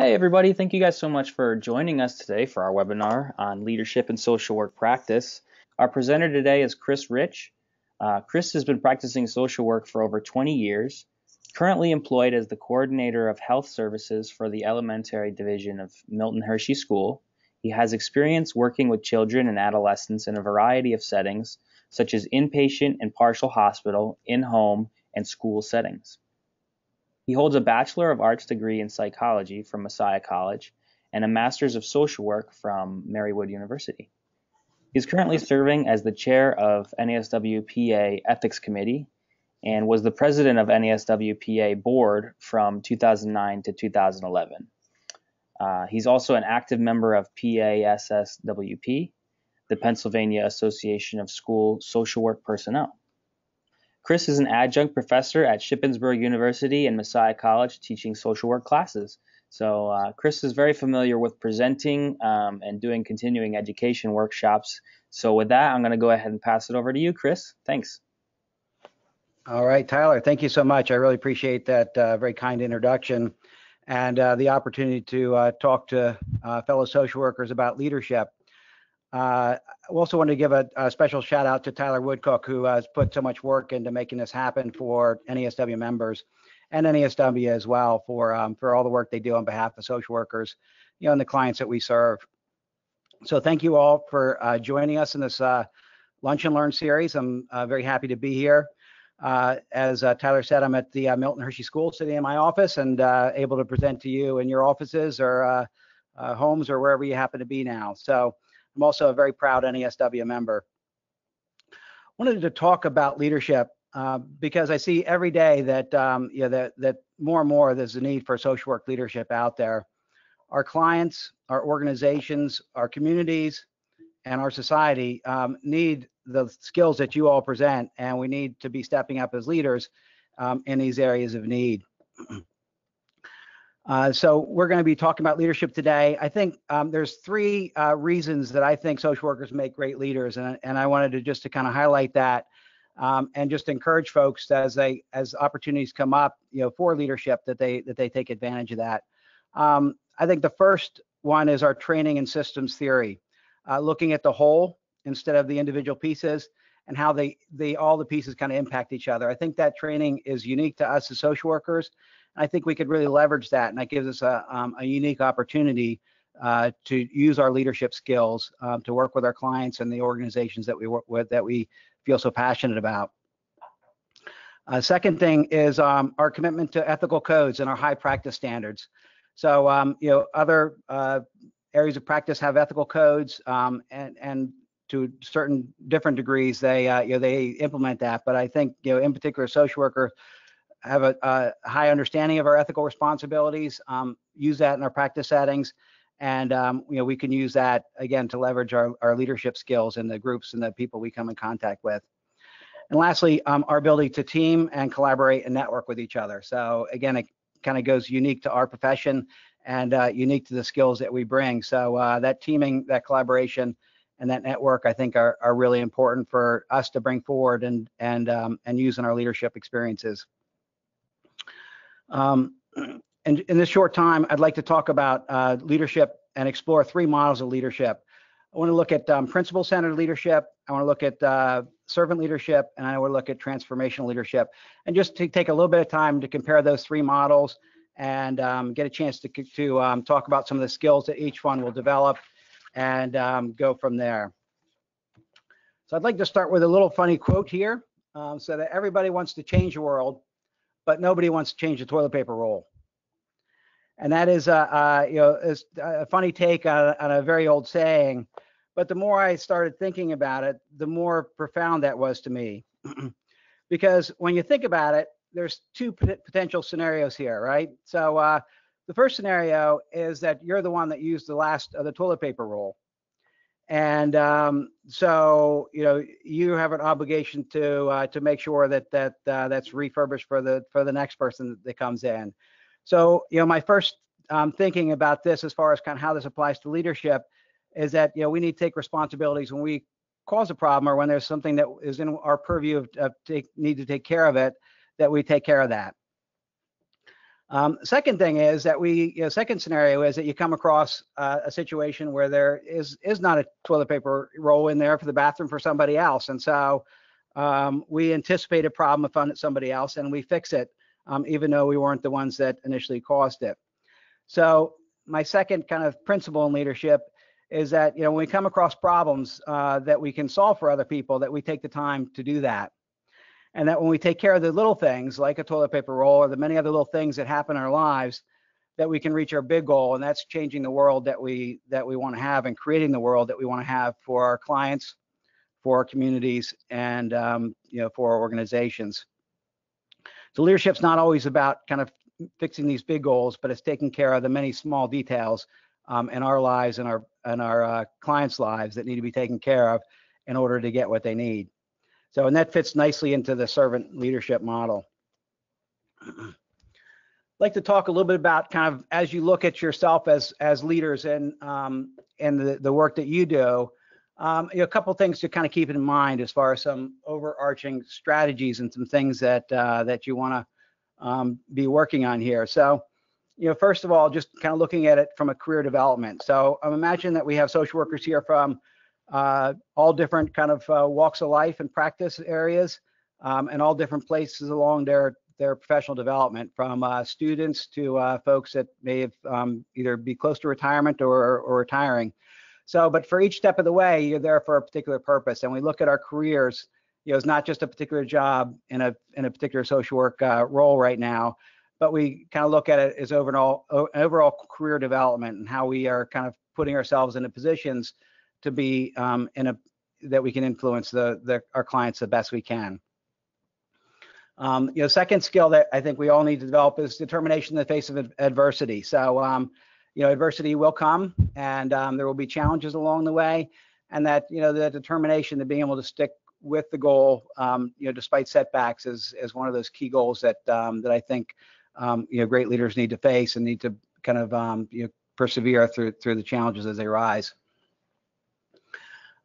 Hey, everybody. Thank you guys so much for joining us today for our webinar on leadership and social work practice. Our presenter today is Chris Rich. Uh, Chris has been practicing social work for over 20 years, currently employed as the coordinator of health services for the elementary division of Milton Hershey School. He has experience working with children and adolescents in a variety of settings, such as inpatient and partial hospital, in home, and school settings. He holds a Bachelor of Arts degree in psychology from Messiah College and a Master's of Social Work from Marywood University. He is currently serving as the chair of NASWPA Ethics Committee and was the president of NASWPA Board from 2009 to 2011. Uh, he's also an active member of PASSWP, the Pennsylvania Association of School Social Work Personnel. Chris is an adjunct professor at Shippensburg University and Messiah College teaching social work classes. So uh, Chris is very familiar with presenting um, and doing continuing education workshops. So with that, I'm going to go ahead and pass it over to you, Chris. Thanks. All right, Tyler, thank you so much. I really appreciate that uh, very kind introduction and uh, the opportunity to uh, talk to uh, fellow social workers about leadership. Uh, I also want to give a, a, special shout out to Tyler Woodcock, who has put so much work into making this happen for NASW members and NASW as well for um, for all the work they do on behalf of social workers, you know, and the clients that we serve. So thank you all for uh, joining us in this uh, Lunch and Learn series. I'm uh, very happy to be here. Uh, as uh, Tyler said, I'm at the Milton Hershey School sitting in my office and able to present to you in your offices or homes or wherever you happen to be now. So I'm also a very proud NASW member. Wanted to talk about leadership uh, because I see every day that um, you know that that more and more there's a need for social work leadership out there. Our clients, our organizations, our communities, and our society um, need the skills that you all present, and we need to be stepping up as leaders um, in these areas of need. Uh, so we're going to be talking about leadership today. I think um, there's three uh, reasons that I think social workers make great leaders, and, and I wanted to just to kind of highlight that um, and just encourage folks that as they as opportunities come up, you know, for leadership that they that they take advantage of that. Um, I think the first one is our training and systems theory, uh, looking at the whole instead of the individual pieces and how they they all the pieces kind of impact each other. I think that training is unique to us as social workers I think we could really leverage that, and that gives us a, um, a unique opportunity uh, to use our leadership skills um, to work with our clients and the organizations that we work with that we feel so passionate about. Uh, second thing is um, our commitment to ethical codes and our high practice standards. So, um, you know, other uh, areas of practice have ethical codes, um, and and to certain different degrees, they uh, you know they implement that. But I think you know, in particular, social worker have a, a, high understanding of our ethical responsibilities, um, use that in our practice settings, and um, you know we can use that again to leverage our, our leadership skills in the groups and the people we come in contact with. And lastly, um, our ability to team and collaborate and network with each other. So again, it kind of goes unique to our profession and uh, unique to the skills that we bring. So uh, that teaming, that collaboration, and that network, I think, are, are really important for us to bring forward and and um, and use in our leadership experiences. Um, and in this short time, I'd like to talk about uh, leadership and explore three models of leadership. I want to look at um, principle-centered leadership. I want to look at uh, servant leadership, and I want to look at transformational leadership. And just to take a little bit of time to compare those three models and um, get a chance to, to um, talk about some of the skills that each one will develop and um, go from there. So I'd like to start with a little funny quote here um, so that everybody wants to change the world, but nobody wants to change the toilet paper roll. And that is, uh, uh, you know, is a funny take on, on a very old saying. But the more I started thinking about it, the more profound that was to me. because when you think about it, there's two potential scenarios here, right? So uh, the first scenario is that you're the one that used the last of the toilet paper roll and um, so you know you have an obligation to uh, to make sure that that uh, that's refurbished for the for the next person that comes in. So you know my first um, thinking about this as far as kind of how this applies to leadership is that you know we need to take responsibilities when we cause a problem or when there's something that is in our purview of, of take, need to take care of it that we take care of that. Um, second thing is that we, you know, second scenario is that you come across uh, a situation where there is is not a toilet paper roll in there for the bathroom for somebody else, and so um, we anticipate a problem and found it somebody else, and we fix it, um, even though we weren't the ones that initially caused it. So my second kind of principle in leadership is that you know when we come across problems uh, that we can solve for other people, that we take the time to do that and that when we take care of the little things like a toilet paper roll or the many other little things that happen in our lives that we can reach our big goal and that's changing the world that we that we want to have and creating the world that we want to have for our clients for our communities and um, you know for our organizations. So leadership's not always about kind of fixing these big goals but it's taking care of the many small details um, in our lives and our and our uh, clients lives that need to be taken care of in order to get what they need so, and that fits nicely into the servant leadership model. I'd like to talk a little bit about kind of as you look at yourself as as leaders and um, and the, the work that you do, um, you know, a couple things to kind of keep in mind as far as some overarching strategies and some things that uh, that you want to um, be working on here. So, you know, first of all, just kind of looking at it from a career development. So, I'm imagine that we have social workers here from uh, all different kind of uh, walks of life and practice areas, um, and all different places along their their professional development, from uh, students to uh, folks that may have um, either be close to retirement or, or retiring. So, but for each step of the way, you're there for a particular purpose. And we look at our careers, you know, it's not just a particular job in a in a particular social work uh, role right now, but we kind of look at it as overall overall career development and how we are kind of putting ourselves into positions to be um, in a that we can influence the, the our clients the best we can. Um, you know, second skill that I think we all need to develop is determination in the face of adversity. So, um, you know, adversity will come, and um, there will be challenges along the way, and that you know the determination to being able to stick with the goal, um, you know, despite setbacks, is is one of those key goals that um, that I think um, you know great leaders need to face and need to kind of you know persevere through through the challenges as they rise.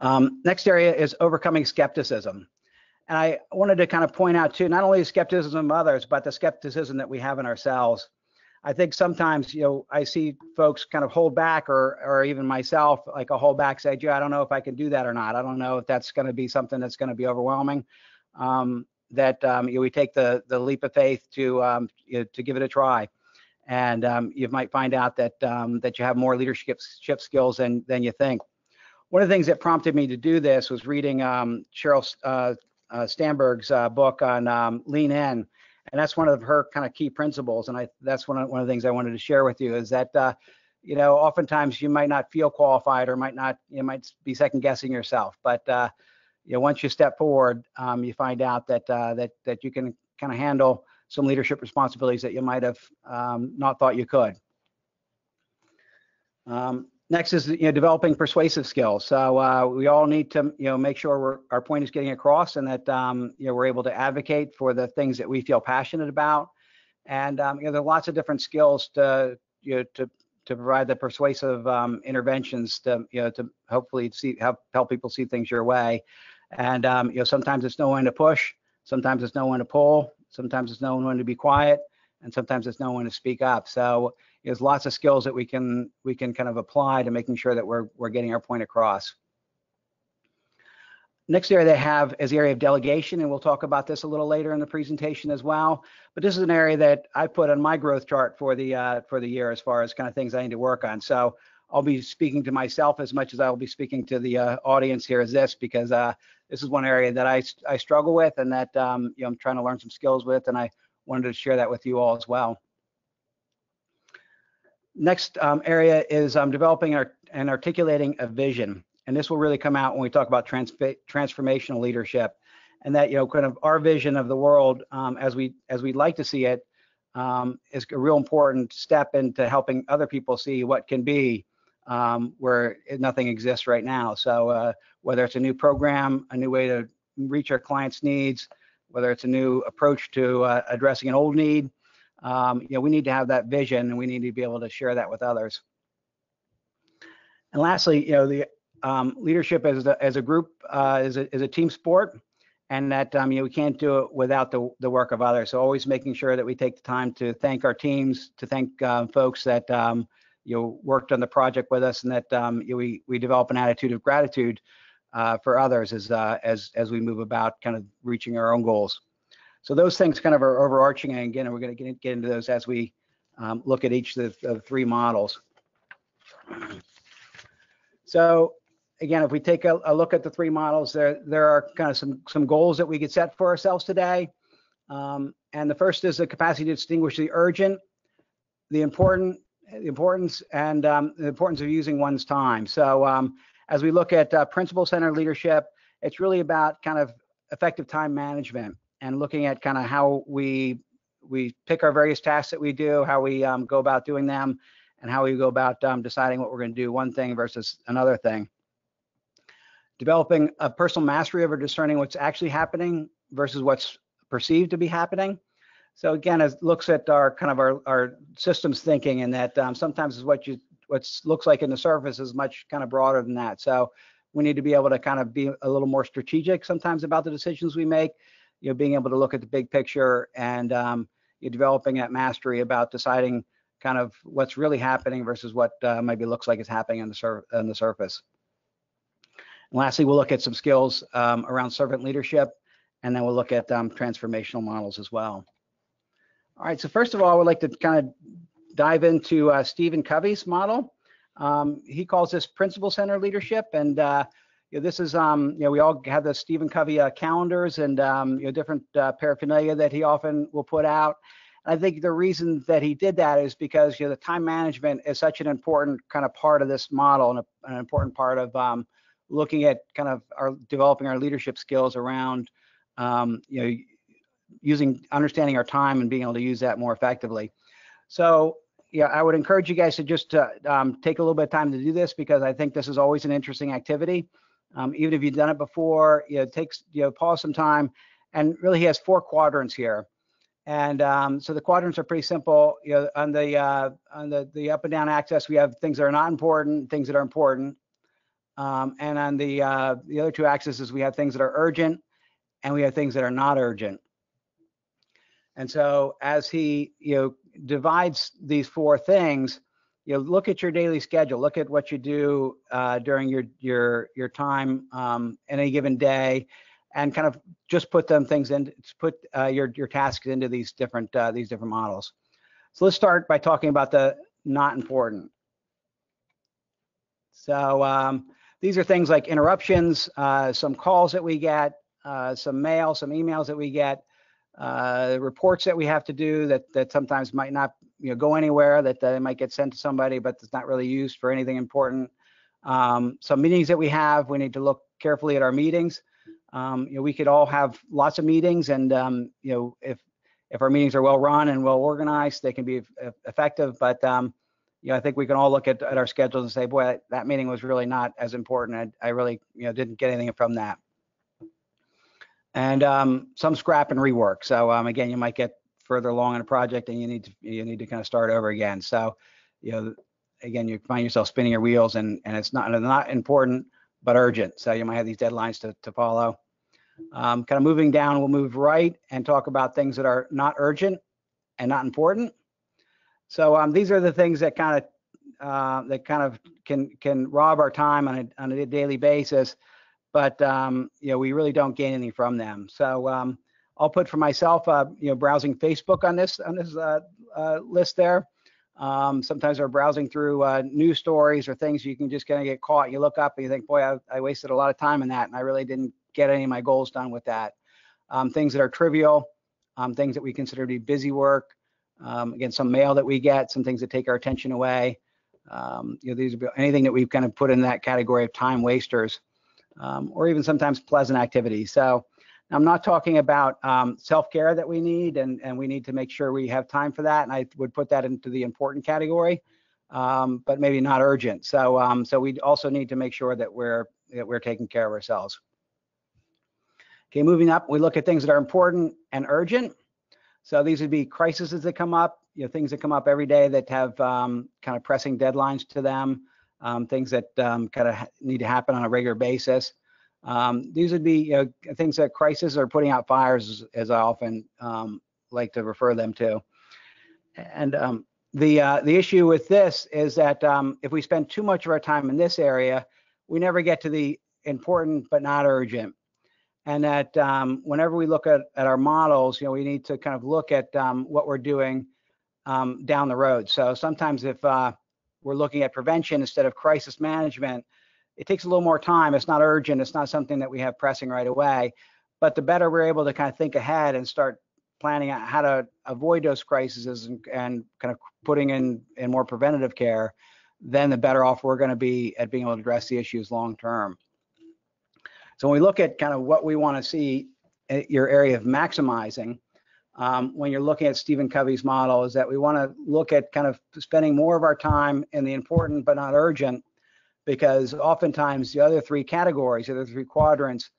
Um, next area is overcoming skepticism. And I wanted to kind of point out too, not only skepticism of others, but the skepticism that we have in ourselves. I think sometimes, you know, I see folks kind of hold back or, or even myself, like a hold back, say, I don't know if I can do that or not. I don't know if that's going to be something that's going to be overwhelming. Um, that um, you know, we take the the leap of faith to um, you know, to give it a try, and um, you might find out that um, that you have more leadership skills than than you think one of the things that prompted me to do this was reading um, Sheryl uh, uh, Sandberg's uh, book on um, Lean In, and that's one of her kind of key principles. And I that's one of one of the things I wanted to share with you is that uh, you know oftentimes you might not feel qualified or might not you might be second guessing yourself, but uh, you know once you step forward, um, you find out that uh, that that you can kind of handle some leadership responsibilities that you might have um, not thought you could. Um, Next is you know developing persuasive skills. So uh, we all need to you know make sure our point is getting across and that um, you know we're able to advocate for the things that we feel passionate about. And um, you know there are lots of different skills to you know to to provide the persuasive um, interventions to you know to hopefully see help help people see things your way. And um, you know sometimes it's knowing to push, sometimes it's knowing to pull, sometimes it's knowing when to be quiet, and sometimes it's knowing to speak up. So there's lots of skills that we can we can kind of apply to making sure that we're we're getting our point across. Next area they have is the area of delegation, and we'll talk about this a little later in the presentation as well. But this is an area that I put on my growth chart for the uh, for the year as far as kind of things I need to work on. So I'll be speaking to myself as much as I will be speaking to the uh, audience here as this because uh, this is one area that I, I struggle with and that um, you know I'm trying to learn some skills with, and I wanted to share that with you all as well. Next um, area is um, developing our, and articulating a vision. And this will really come out when we talk about trans transformational leadership and that, you know, kind of our vision of the world um, as we as we'd like to see it um, is a real important step into helping other people see what can be um, where nothing exists right now. So uh, whether it's a new program, a new way to reach our clients' needs, whether it's a new approach to uh, addressing an old need, um, you know, we need to have that vision and we need to be able to share that with others. And lastly, you know, the um, leadership as a, as a group uh, is, a, is a team sport. and that um, you know we can't do it without the the work of others. So always making sure that we take the time to thank our teams, to thank uh, folks that um, you know worked on the project with us, and that um, you know, we we develop an attitude of gratitude uh, for others as uh, as as we move about kind of reaching our own goals. So those things kind of are overarching, and again, we're going to get, into those as we um, look at each of the, the three models. So again, if we take a, a, look at the three models, there there are kind of some some goals that we could set for ourselves today. Um, and the first is the capacity to distinguish the urgent, the important, the importance, and um, the importance of using one's time. So um, as we look at uh, principle-centered leadership, it's really about kind of effective time management and looking at kind of how we we pick our various tasks that we do, how we um, go about doing them, and how we go about um, deciding what we're going to do one thing versus another thing. Developing a personal mastery over discerning what's actually happening versus what's perceived to be happening. So again, it looks at our kind of our, our systems thinking and that um, sometimes is what you what looks like in the surface is much kind of broader than that. So we need to be able to kind of be a little more strategic sometimes about the decisions we make, you know, being able to look at the big picture and um, you're developing that mastery about deciding kind of what's really happening versus what uh, maybe looks like is happening on the, sur on the surface. And lastly, we'll look at some skills um, around servant leadership, and then we'll look at um, transformational models as well. All right, so first of all, I would like to kind of dive into uh, Stephen Covey's model. Um, he calls this principle center leadership, and uh, know, this is, um, you know, we all have the Stephen Covey uh, calendars and, um, you know, different uh, paraphernalia that he often will put out. And I think the reason that he did that is because, you know, the time management is such an important kind of part of this model and a, an important part of um, looking at kind of our developing our leadership skills around, um, you know, using, understanding our time and being able to use that more effectively. So yeah, I would encourage you guys to just uh, um, take a little bit of time to do this because I think this is always an interesting activity. Um, even if you've done it before, you know, it takes, you know, pause some time. And really, he has four quadrants here. And um, so the quadrants are pretty simple. You know, on the uh, on the the up and down axis, we have things that are not important, things that are important. Um, and on the uh, the other two axes, we have things that are urgent, and we have things that are not urgent. And so as he you know divides these four things, you know, look at your daily schedule. Look at what you do uh, during your your your time um, in any given day, and kind of just put them things in. Put uh, your your tasks into these different uh, these different models. So let's start by talking about the not important. So um, these are things like interruptions, uh, some calls that we get, uh, some mail, some emails that we get, uh, reports that we have to do that that sometimes might not you know go anywhere that they might get sent to somebody but it's not really used for anything important. Um, some meetings that we have we need to look carefully at our meetings. Um, you know we could all have lots of meetings and um, you know if if our meetings are well run and well organized they can be effective but um, you know I think we can all look at, at our schedules and say boy that meeting was really not as important. I, I really you know didn't get anything from that. And um, some scrap and rework. So um, again, you might get further along in a project and you need to you need to kind of start over again. So you know, again, you find yourself spinning your wheels and and it's not not important but urgent. So you might have these deadlines to to follow. Um, kind of moving down, we'll move right and talk about things that are not urgent and not important. So um, these are the things that kind of uh, that kind of can can rob our time on a on a daily basis but um, you know we really don't gain anything from them. So um, I'll put for myself, uh, you know, browsing Facebook on this on this uh, uh, list there. Um, sometimes we're browsing through uh, news stories or things you can just kind of get caught. You look up and you think, boy, I, I, wasted a lot of time in that, and I really didn't get any of my goals done with that. Um, things that are trivial, um, things that we consider to be busy work. Um, again, some mail that we get, some things that take our attention away. Um, you know, these are anything that we've kind of put in that category of time wasters um, or even sometimes pleasant activities. So I'm not talking about um, self-care that we need and, and we need to make sure we have time for that. And I would put that into the important category, um, but maybe not urgent. So, um, so we also need to make sure that we're, that we're taking care of ourselves. Okay, moving up, we look at things that are important and urgent. So these would be crises that come up, you know, things that come up every day that have um, kind of pressing deadlines to them um, things that um, kind of need to happen on a regular basis. Um, these would be you know, things that crisis are putting out fires, as, I often um, like to refer them to. And um, the uh, the issue with this is that um, if we spend too much of our time in this area, we never get to the important but not urgent. And that um, whenever we look at, at our models, you know, we need to kind of look at um, what we're doing down the road. So sometimes if uh, we're looking at prevention instead of crisis management, it takes a little more time. It's not urgent. It's not something that we have pressing right away. But the better we're able to kind of think ahead and start planning out how to avoid those crises and, and kind of putting in, in more preventative care, then the better off we're going to be at being able to address the issues long term. So when we look at kind of what we want to see your area of maximizing, um, when you're looking at Stephen Covey's model, is that we want to look at kind of spending more of our time in the important but not urgent, because oftentimes the other three categories, the other three quadrants,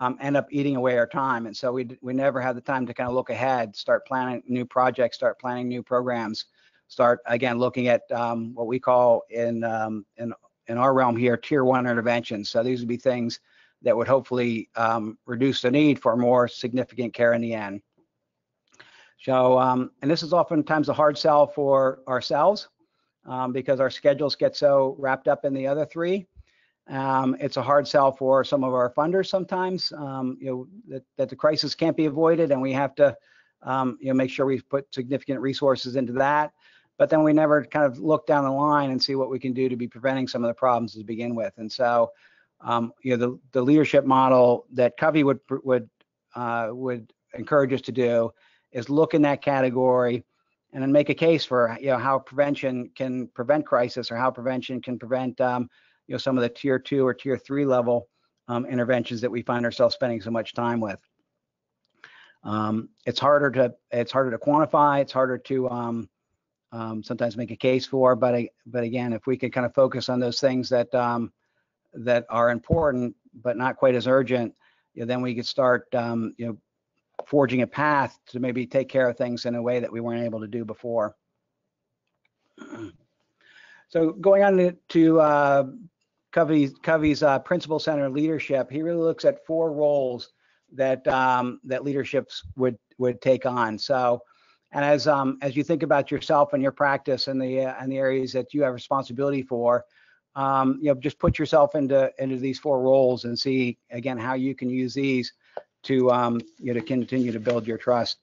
um, end up eating away our time, and so we we never have the time to kind of look ahead, start planning new projects, start planning new programs, start again looking at um, what we call in um, in in our realm here tier one interventions. So these would be things that would hopefully um, reduce the need for more significant care in the end. So, um, and this is oftentimes a hard sell for ourselves um, because our schedules get so wrapped up in the other three. Um, it's a hard sell for some of our funders sometimes, um, you know, that, that, the crisis can't be avoided and we have to, um, you know, make sure we put significant resources into that. But then we never kind of look down the line and see what we can do to be preventing some of the problems to begin with. And so, um, you know, the, the leadership model that Covey would would uh, would encourage us to do is look in that category and then make a case for you know how prevention can prevent crisis or how prevention can prevent um, you know some of the tier two or tier three level um, interventions that we find ourselves spending so much time with. Um, it's harder to it's harder to quantify. It's harder to um, um, sometimes make a case for. But but again, if we could kind of focus on those things that um, that are important but not quite as urgent, you know, then we could start, you know, forging a path to maybe take care of things in a way that we weren't able to do before. So going on to, uh, Covey's, Covey's uh, principle center leadership, he really looks at four roles that um, that leaderships would would take on. So, and as um, as you think about yourself and your practice and the uh, and the areas that you have responsibility for, um, you know, just put yourself into into these four roles and see again how you can use these to um, you know to continue to build your trust.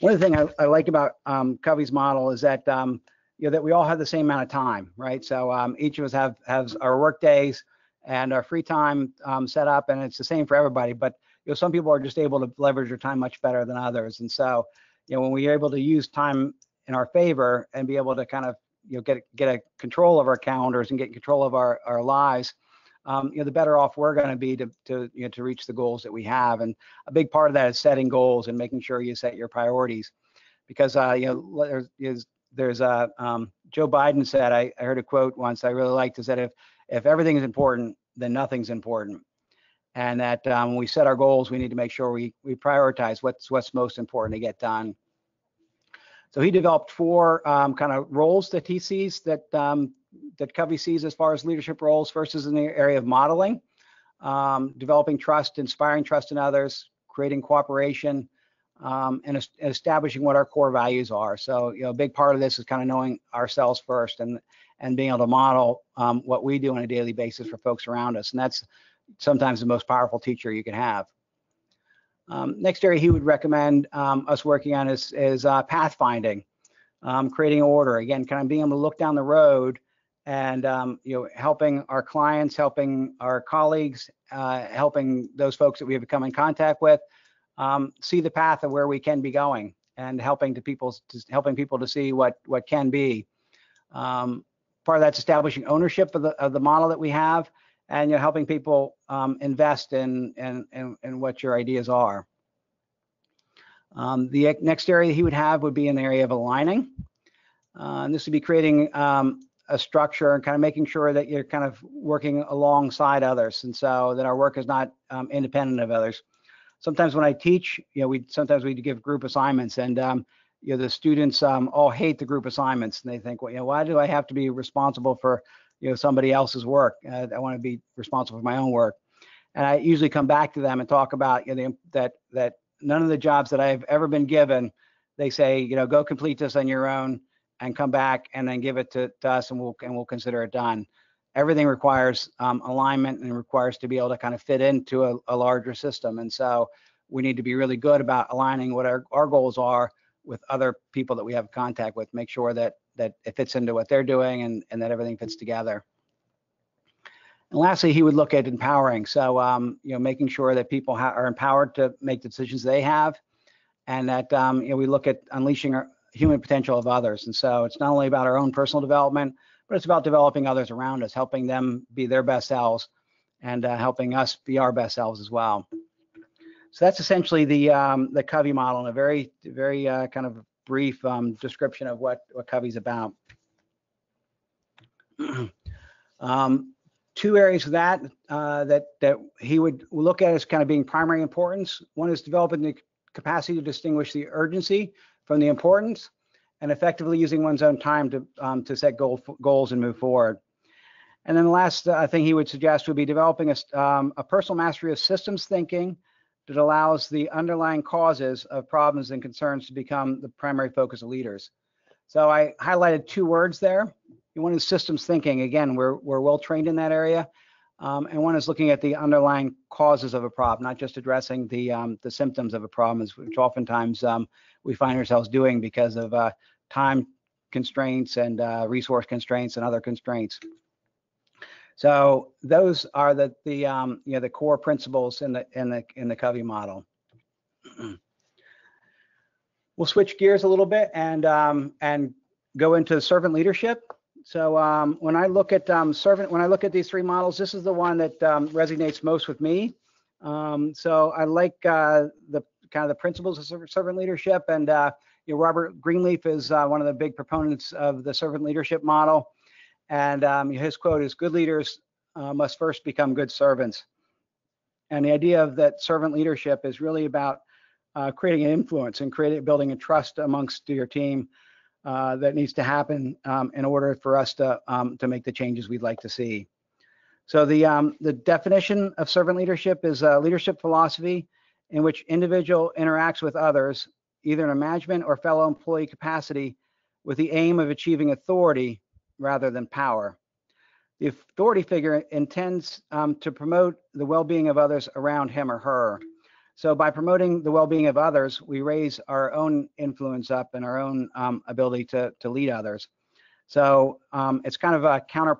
One of the things I, I like about um, Covey's model is that um, you know that we all have the same amount of time, right? So um, each of us have has our work days and our free time um, set up, and it's the same for everybody. But you know, some people are just able to leverage their time much better than others, and so you know when we're able to use time in our favor and be able to kind of you know get get a control of our calendars and get control of our our lives um, you know the better off we're going to be to to you know to reach the goals that we have. And a big part of that is setting goals and making sure you set your priorities. Because uh, you know there's there's a uh, um, Joe Biden said I, I heard a quote once I really liked is that if if everything is important then nothing's important. And that um, when we set our goals we need to make sure we we prioritize what's what's most important to get done. So he developed four um, kind of roles that he sees that um, that Covey sees as far as leadership roles. versus in the area of modeling, um, developing trust, inspiring trust in others, creating cooperation, um, and es establishing what our core values are. So you know, a big part of this is kind of knowing ourselves first and and being able to model um, what we do on a daily basis for folks around us. And that's sometimes the most powerful teacher you can have. Um, next area he would recommend um, us working on is, is uh, pathfinding, um, creating order. Again, kind of being able to look down the road and um, you know helping our clients, helping our colleagues, uh, helping those folks that we have come in contact with, um, see the path of where we can be going, and helping to people to, helping people to see what what can be. Um, part of that's establishing ownership of the of the model that we have and you're helping people um, invest in, in, in, in, what your ideas are. Um, the next area he would have would be in the area of aligning. Uh, and this would be creating um, a structure and kind of making sure that you're kind of working alongside others. And so that our work is not um, independent of others. Sometimes when I teach, you know, we sometimes we give group assignments and um, you know the students um, all hate the group assignments and they think, well, you know, why do I have to be responsible for you know somebody else's work. Uh, I want to be responsible for my own work. And I usually come back to them and talk about you know, that that none of the jobs that I've ever been given, they say, you know, go complete this on your own and come back and then give it to, to us and we'll and we'll consider it done. Everything requires um, alignment and requires to be able to kind of fit into a, a larger system. And so we need to be really good about aligning what our, our goals are with other people that we have contact with, make sure that that it fits into what they're doing and, and that everything fits together. And lastly, he would look at empowering. So, um, you know, making sure that people are empowered to make the decisions they have, and that um, you know we look at unleashing our human potential of others. And so, it's not only about our own personal development, but it's about developing others around us, helping them be their best selves, and uh, helping us be our best selves as well. So that's essentially the um, the Covey model in a very very uh, kind of brief um, description of what what Covey's about. um, two areas of that uh, that that he would look at as kind of being primary importance. One is developing the capacity to distinguish the urgency from the importance, and effectively using one's own time to um, to set goal, goals and move forward. And then the last uh, thing he would suggest would be developing a, um, a personal mastery of systems thinking that allows the underlying causes of problems and concerns to become the primary focus of leaders. So I highlighted two words there. One is systems thinking. Again, we're, we're well trained in that area. Um, and one is looking at the underlying causes of a problem, not just addressing the um, the symptoms of a problem, which oftentimes um, we find ourselves doing because of uh, time constraints and uh, resource constraints and other constraints. So those are the the um, you know the core principles in the in the in the Covey model. we'll switch gears a little bit and um, and go into servant leadership. So um, when I look at um, servant, when I look at these three models, this is the one that um, resonates most with me. Um, so I like uh, the kind of the principles of servant leadership, and uh, you know, Robert Greenleaf is uh, one of the big proponents of the servant leadership model. And um, his quote is, "Good leaders uh, must first become good servants." And the idea of that servant leadership is really about uh, creating an influence and creating, building a trust amongst your team uh, that needs to happen um, in order for us to um, to make the changes we'd like to see. So the um, the definition of servant leadership is a leadership philosophy in which individual interacts with others, either in a management or fellow employee capacity, with the aim of achieving authority rather than power. The authority figure intends um, to promote the well-being of others around him or her. So by promoting the well-being of others, we raise our own influence up and our own um, ability to, to lead others. So um, it's kind of a counter,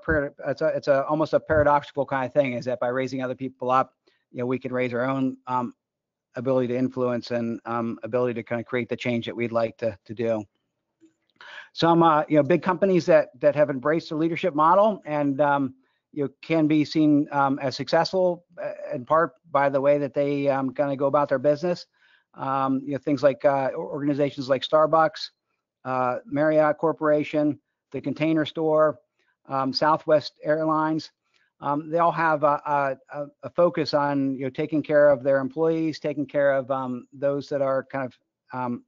it's, a, it's a, almost a paradoxical kind of thing is that by raising other people up, you know, we can raise our own um, ability to influence and um, ability to kind of create the change that we'd like to, to do some uh, you know big companies that that have embraced the leadership model and um, you can be seen um, as successful uh, in part by the way that they um, kind of go about their business. Um, you know, things like uh, organizations like Starbucks, uh, Marriott Corporation, the Container Store, um, Southwest Airlines. Um, they all have a, a, a, focus on you know taking care of their employees, taking care of those that are kind of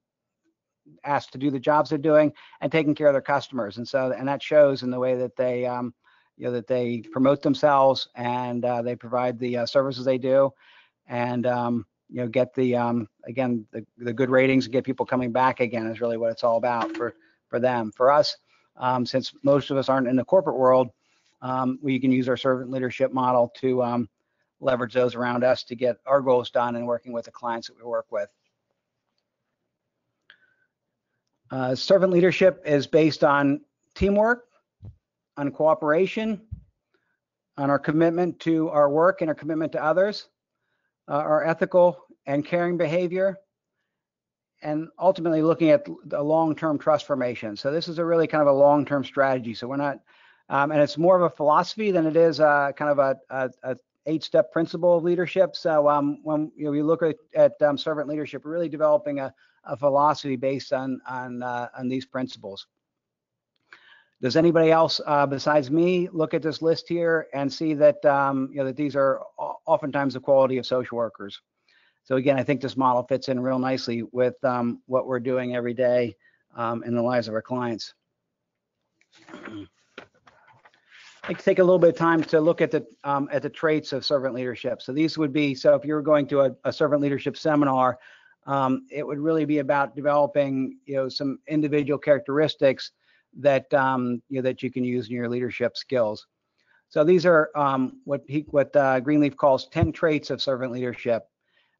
asked to do the jobs they're doing and taking care of their customers. And so, and that shows in the way that they, um, you know, that they promote themselves and uh, they provide the uh, services they do, and um, you know, get the um, again the, the good ratings and get people coming back again is really what it's all about for for them. For us, um, since most of us aren't in the corporate world, um, we can use our servant leadership model to um, leverage those around us to get our goals done and working with the clients that we work with. Uh, servant leadership is based on teamwork, on cooperation, on our commitment to our work and our commitment to others, uh, our ethical and caring behavior, and ultimately looking at the long-term trust formation. So this is a really kind of a long-term strategy. So we're not, um, and it's more of a philosophy than it is a, kind of a, a, a eight-step principle of leadership. So um, when you know, we look at, at um, servant leadership, really developing a, a philosophy based on on uh, on these principles. Does anybody else uh, besides me look at this list here and see that um, you know that these are oftentimes the quality of social workers? So again, I think this model fits in real nicely with um, what we're doing every day um, in the lives of our clients. like to take a little bit of time to look at the um, at the traits of servant leadership. So these would be so if you were going to a, a servant leadership seminar, um, it would really be about developing you know some individual characteristics that um, you know that you can use in your leadership skills. So these are um, what he, what uh, Greenleaf calls 10 traits of servant leadership.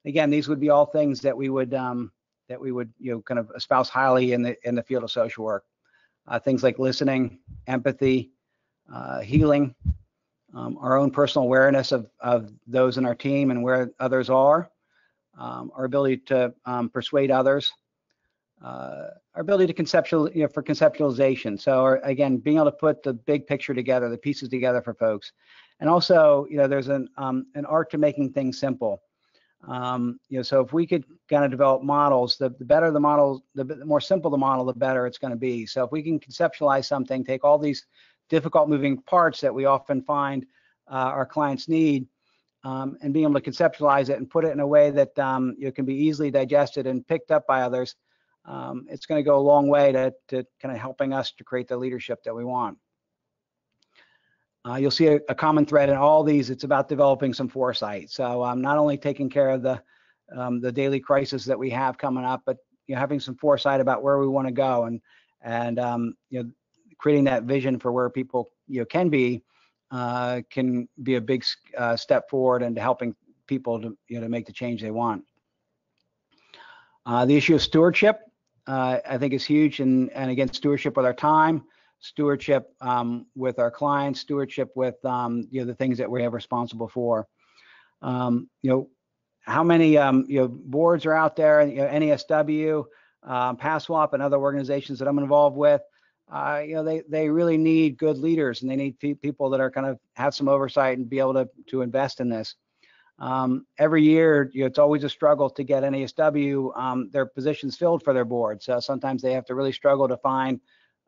Again, these would be all things that we would um, that we would you know kind of espouse highly in the in the field of social work. Uh, things like listening, empathy, uh, healing, um, our own personal awareness of, of those in our team and where others are, um, our ability to um, persuade others, our ability to conceptual, you know, for conceptualization. So our, again, being able to put the big picture together, the pieces together for folks. And also, you know, there's an, um, an art to making things simple. Um, you know, so if we could kind of develop models, the, the better the model, the, the more simple the model, the better it's going to be. So if we can conceptualize something, take all these difficult moving parts that we often find uh, our clients need, um, and being able to conceptualize it and put it in a way that um, you know, can be easily digested and picked up by others, um, it's going to go a long way to, to kind of helping us to create the leadership that we want. Uh, you'll see a, a, common thread in all these. It's about developing some foresight. So um, not only taking care of the um, the daily crisis that we have coming up, but you know, having some foresight about where we want to go and and um, you know creating that vision for where people you know can be uh, can be a big uh, step forward into helping people to you know to make the change they want. Uh, the issue of stewardship, uh, I think, is huge, and and again, stewardship with our time, stewardship um, with our clients, stewardship with um, you know the things that we have responsible for. Um, you know, how many um, you know boards are out there? You know, NASW, um, PASSWAP, and other organizations that I'm involved with uh, you know, they they really need good leaders and they need pe- people that are kind of have some oversight and be able to to invest in this. Um, every year, you know, it's always a struggle to get NASW um, their positions filled for their board. So sometimes they have to really struggle to find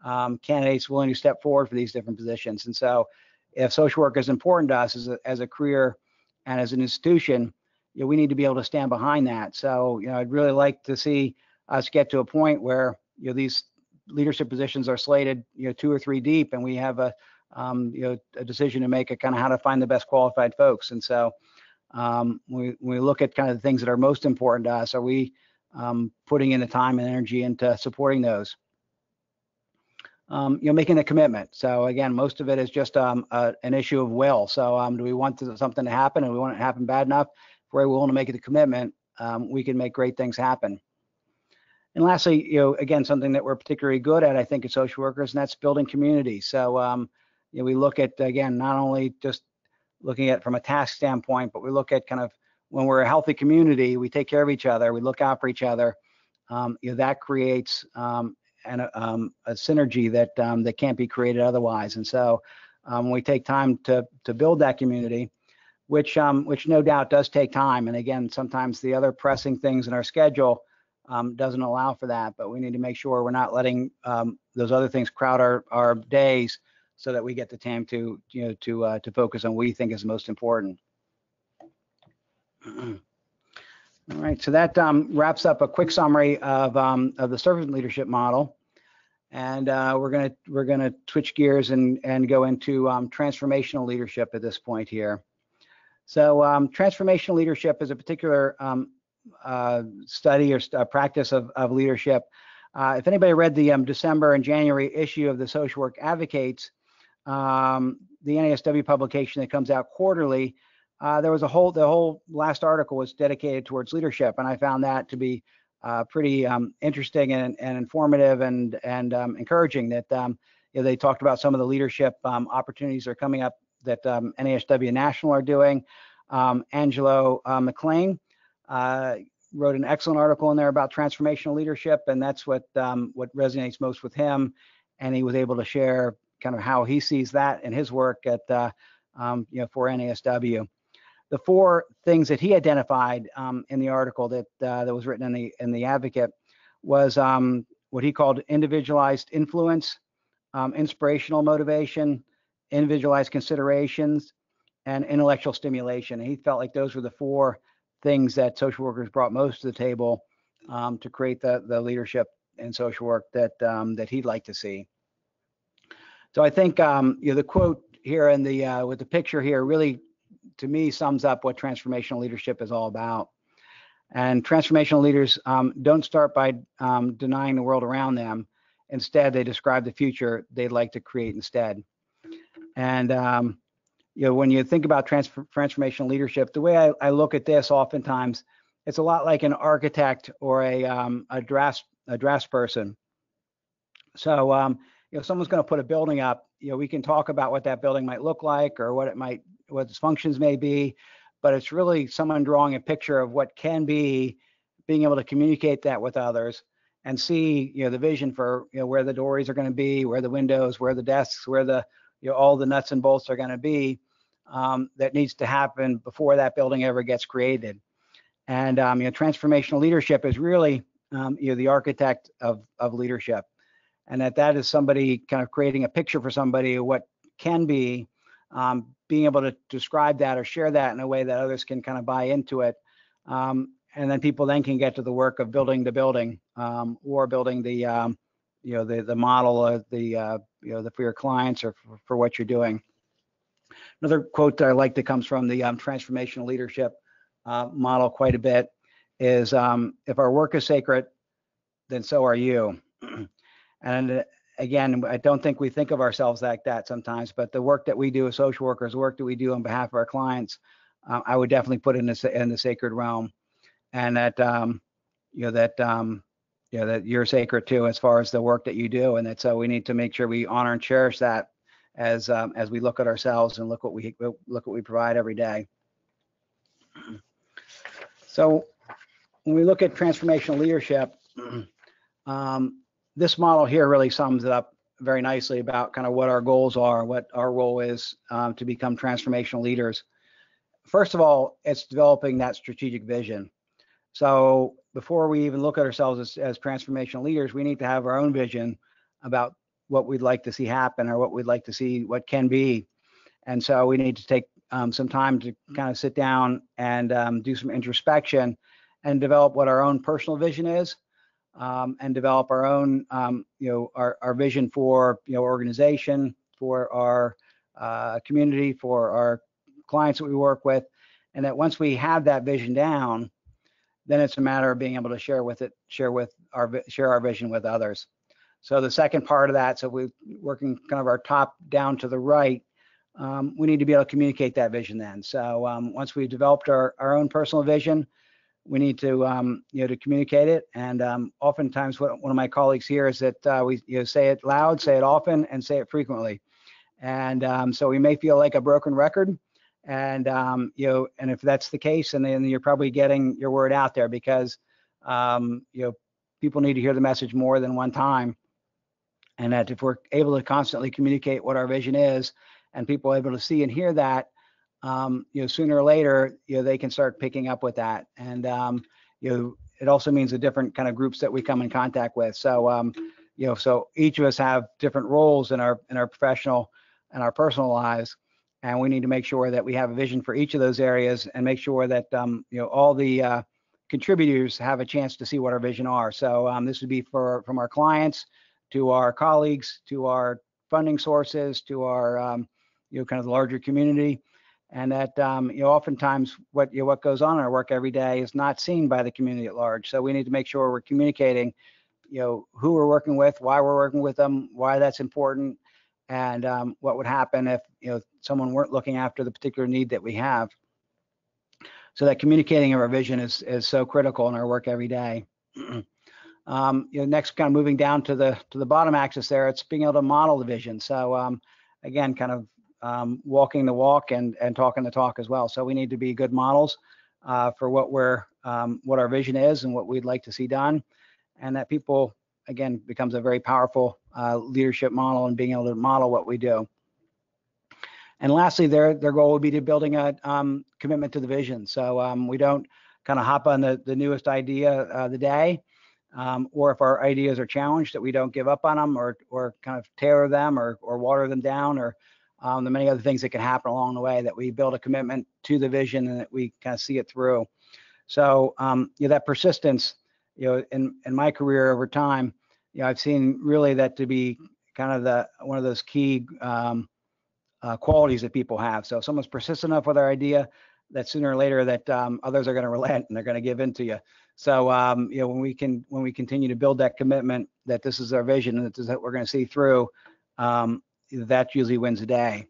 um, candidates willing to step forward for these different positions. And so, if social work is important to us as a, as a career and as an institution, you know, we need to be able to stand behind that. So, you know, I'd really like to see us get to a point where you know these leadership positions are slated, you know, two or three deep, and we have a, um, you know, a decision to make of kind of how to find the best qualified folks. And so um, we we look at kind of the things that are most important to us. Are we um, putting in the time and energy into supporting those? Um, you know, making a commitment. So again, most of it is just um, a, an issue of will. So um, do we want to, something to happen and we want it to happen bad enough? If we're willing to make it a commitment, um, we can make great things happen. And lastly, you know, again, something that we're particularly good at, I think, as social workers, and that's building community. So, um, you know, we look at again, not only just looking at from a task standpoint, but we look at kind of when we're a healthy community, we take care of each other, we look out for each other. Um, you know, that creates um, an, um, a synergy that um, that can't be created otherwise. And so, um, we take time to to build that community, which um, which no doubt does take time. And again, sometimes the other pressing things in our schedule doesn't allow for that. But we need to make sure we're not letting those other things crowd our, our days so that we get the time to you know to uh, to focus on what we think is most important. All right, so that um, wraps up a quick summary of um, of the servant leadership model, and uh, we're gonna we're gonna switch gears and and go into um, transformational leadership at this point here. So um, transformational leadership is a particular um, uh, study or st- practice of, of leadership. Uh, if anybody read the um, December and January issue of the Social Work Advocates, um, the NASW publication that comes out quarterly, uh, there was a whole the whole last article was dedicated towards leadership, and I found that to be uh, pretty um, interesting and, and, informative and and um, encouraging. That um, you know, they talked about some of the leadership um, opportunities that are coming up that NASW National are doing. Angelo uh, McClain uh, wrote an excellent article in there about transformational leadership, and that's what um, what resonates most with him. And he was able to share kind of how he sees that in his work at uh, um, you know for NASW. The four things that he identified um, in the article that uh, that was written in the in the Advocate was um, what he called individualized influence, um, inspirational motivation, individualized considerations, and intellectual stimulation. And he felt like those were the four things that social workers brought most to the table um, to create the, the leadership in social work that um, that he'd like to see. So I think um, you know the quote here in the uh, with the picture here really, to me, sums up what transformational leadership is all about. And transformational leaders um, don't start by um, denying the world around them. Instead, they describe the future they'd like to create instead. And um, you know, when you think about transfer, transformational leadership, the way I, I, look at this, oftentimes, it's a lot like an architect or a um, a a draftsperson. So, um, you know, someone's going to put a building up. You know, we can talk about what that building might look like or what it might, what its functions may be, but it's really someone drawing a picture of what can be, being able to communicate that with others and see, you know, the vision for, you know, where the doors are going to be, where the windows, where the desks, where the, you know, all the nuts and bolts are going to be. Um, that needs to happen before that building ever gets created. And um, you know, transformational leadership is really um, you know the architect of of leadership, and that that is somebody kind of creating a picture for somebody of what can be, um, being able to describe that or share that in a way that others can kind of buy into it, um, and then people then can get to the work of building the building um, or building the um, you know the the model of the uh, you know the for your clients or for, for, what you're doing. Another quote that I like that comes from the um, transformational leadership uh, model quite a bit is um, if our work is sacred, then so are you. and uh, again, I don't think we think of ourselves like that sometimes, but the work that we do as social workers, the work that we do on behalf of our clients, uh, I would definitely put in the in the sacred realm, and that um, you know that um, you know that you're sacred too as far as the work that you do, and that so we need to make sure we honor and cherish that as um, as we look at ourselves and look what we look what we provide every day. So when we look at transformational leadership, um, this model here really sums it up very nicely about kind of what our goals are, what our role is um, to become transformational leaders. First of all, it's developing that strategic vision. So before we even look at ourselves as, as transformational leaders, we need to have our own vision about what we'd like to see happen or what we'd like to see what can be. And so we need to take um, some time to kind of sit down and um, do some introspection and develop what our own personal vision is um, and develop our own, um, you know, our, our vision for, you know, organization, for our uh, community, for our clients that we work with. And that once we have that vision down, then it's a matter of being able to share with it, share with our, share our vision with others. So the second part of that, so we're working kind of our top down to the right, um, we need to be able to communicate that vision then. So um, once we've developed our, our own personal vision, we need to um, you know to communicate it. And um, oftentimes, what one of my colleagues here is that uh, we you know say it loud, say it often, and say it frequently. And um, so we may feel like a broken record. And um, you know, and if that's the case, and then you're probably getting your word out there because um, you know people need to hear the message more than one time. And that if we're able to constantly communicate what our vision is, and people are able to see and hear that, um, you know, sooner or later, you know, they can start picking up with that. And, um, you know, it also means the different kind of groups that we come in contact with. So, um, you know, so each of us have different roles in our in our professional and our personal lives, and we need to make sure that we have a vision for each of those areas and make sure that um, you know all the uh, contributors have a chance to see what our vision are. So um, this would be for from our clients to our colleagues to our funding sources to our um, you know kind of the larger community and that um, you know oftentimes what you know, what goes on in our work every day is not seen by the community at large. So we need to make sure we're communicating, you know, who we're working with, why we're working with them, why that's important, and um, what would happen if you know someone weren't looking after the particular need that we have. So that communicating our vision is is so critical in our work every day. um, you know, next, kind of moving down to the to the bottom axis there, it's being able to model the vision. So um, again, kind of um, walking the walk and and talking the talk as well. So we need to be good models uh, for what we're um, what our vision is and what we'd like to see done, and that people again becomes a very powerful uh, leadership model and being able to model what we do. And lastly, their their goal would be to building a um, commitment to the vision. So um, we don't kind of hop on the the newest idea uh, the day. Um, or if our ideas are challenged, that we don't give up on them, or or kind of tear them, or or water them down, or um, the many other things that can happen along the way that we build a commitment to the vision and that we kind of see it through. So um, you know, that persistence, you know, in in my career over time, you know, I've seen really that to be kind of the one of those key um, uh, qualities that people have. So if someone's persistent enough with their idea, that sooner or later that um, others are going to relent and they're going to give in to you. So um, you know when we can when we continue to build that commitment that this is our vision and that this is we're going to see through, um, that usually wins the day.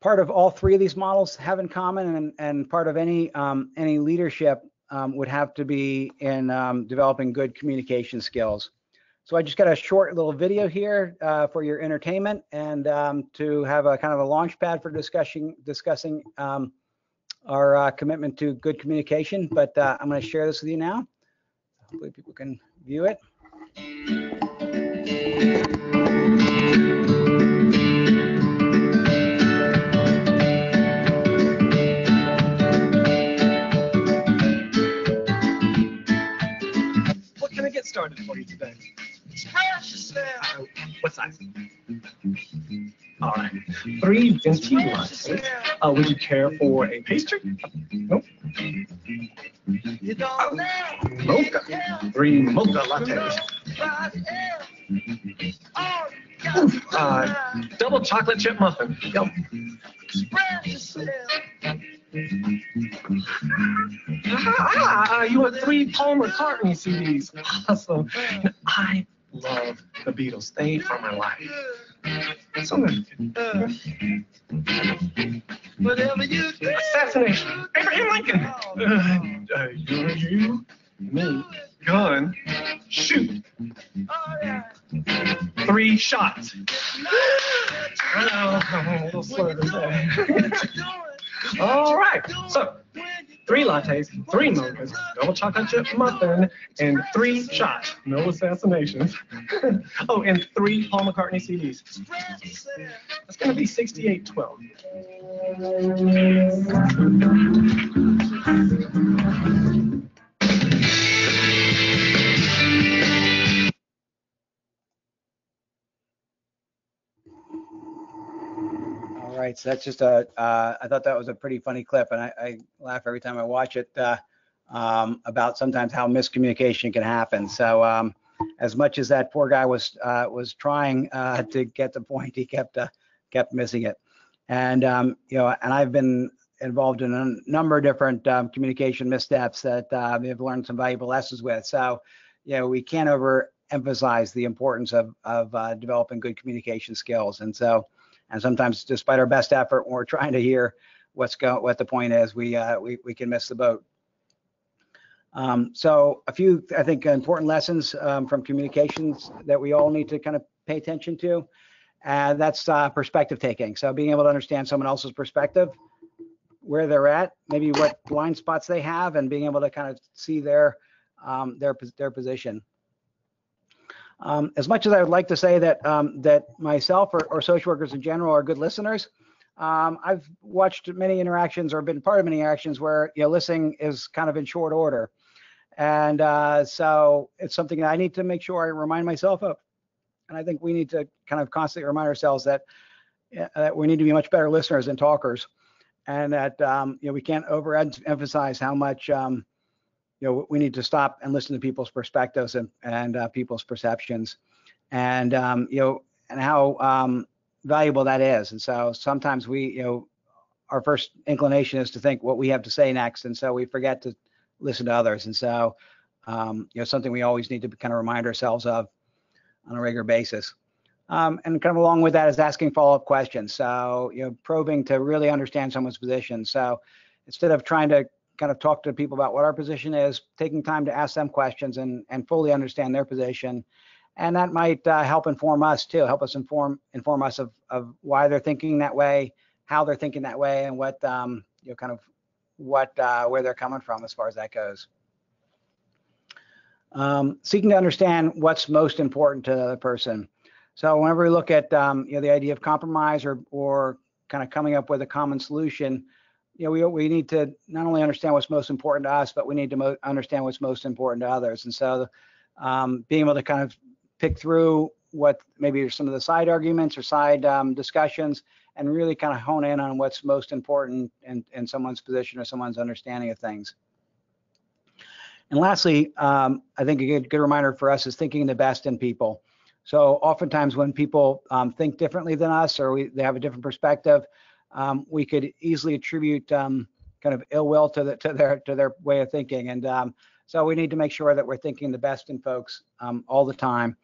Part of all three of these models have in common, and, and part of any um, any leadership um, would have to be in um, developing good communication skills. So I just got a short little video here uh, for your entertainment and um, to have a kind of a launch pad for discussing discussing um, our uh, commitment to good communication. But uh, I'm going to share this with you now. Hopefully people can view it. What can I get started for you today? Uh, what size? All right. Three venti lattes. Uh, would you care for a pastry? Nope. Oh, mocha. Three mocha lattes. Uh, double chocolate chip muffin. Yum. Ah, you want three Paul McCartney CDs? Awesome. I love the Beatles. They are my life. So good. Whatever you do. Assassination. Abraham Lincoln. Uh, uh, you, you, me, gun, shoot. Oh, yeah. Three shots. I know, I'm a little slow today. All right. So, three lattes, three mochas, double chocolate chip muffin, and three shots. No assassinations. oh, and three Paul McCartney CDs. That's going to be 6812. Right, so that's just a. Uh, I thought that was a pretty funny clip, and I, I laugh every time I watch it uh, um, about sometimes how miscommunication can happen. So, um, as much as that poor guy was uh, was trying uh, to get the point, he kept uh, kept missing it. And um, you know, and I've been involved in a number of different um, communication missteps that uh, I've learned some valuable lessons with. So, you know, we can't overemphasize the importance of of uh, developing good communication skills. And so. And sometimes, despite our best effort, when we're trying to hear what's going, what the point is, we uh, we we can miss the boat. Um, so a few, I think, important lessons um, from communications that we all need to kind of pay attention to. And that's uh, perspective taking. So being able to understand someone else's perspective, where they're at, maybe what blind spots they have, and being able to kind of see their um, their their position. Um, as much as I would like to say that um, that myself or, or, social workers in general are good listeners, um, I've watched many interactions or been part of many interactions where you know listening is kind of in short order, and uh, so it's something that I need to make sure I remind myself of, and I think we need to kind of constantly remind ourselves that uh, that we need to be much better listeners than talkers, and that um, you know we can't overemphasize how much um, you know, we need to stop and listen to people's perspectives and, and uh, people's perceptions and, um, you know, and how um, valuable that is. And so sometimes we, you know, our first inclination is to think what we have to say next. And so we forget to listen to others. And so, um, you know, something we always need to kind of remind ourselves of on a regular basis. Um, and kind of along with that is asking follow-up questions. So, you know, probing to really understand someone's position. So instead of trying to kind of talk to people about what our position is, taking time to ask them questions and, and fully understand their position. And that might uh, help inform us too, help us inform inform us of, of why they're thinking that way, how they're thinking that way, and what um, you know kind of what uh, where they're coming from as far as that goes. Um, seeking to understand what's most important to the other person. So whenever we look at um, you know the idea of compromise or or kind of coming up with a common solution, you know, we, we need to not only understand what's most important to us, but we need to mo- understand what's most important to others. And so um, being able to kind of pick through what maybe some of the side arguments or side um, discussions and really kind of hone in on what's most important in, in someone's position or someone's understanding of things. And lastly, um, I think a good, good reminder for us is thinking the best in people. So oftentimes when people um, think differently than us or we, they have a different perspective, um, we could easily attribute um, kind of ill will to, the, to their to their way of thinking. And um, so we need to make sure that we're thinking the best in folks um, all the time,